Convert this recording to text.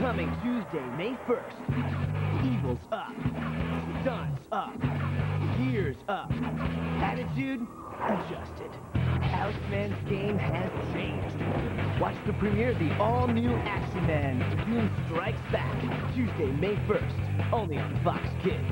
Coming Tuesday, May 1st. Evil's up. Stunts up. Gears up. Attitude adjusted. Action Man's game has changed. Watch the premiere of the all-new Action Man, Doom Strikes Back, Tuesday, May 1st, only on Fox Kids.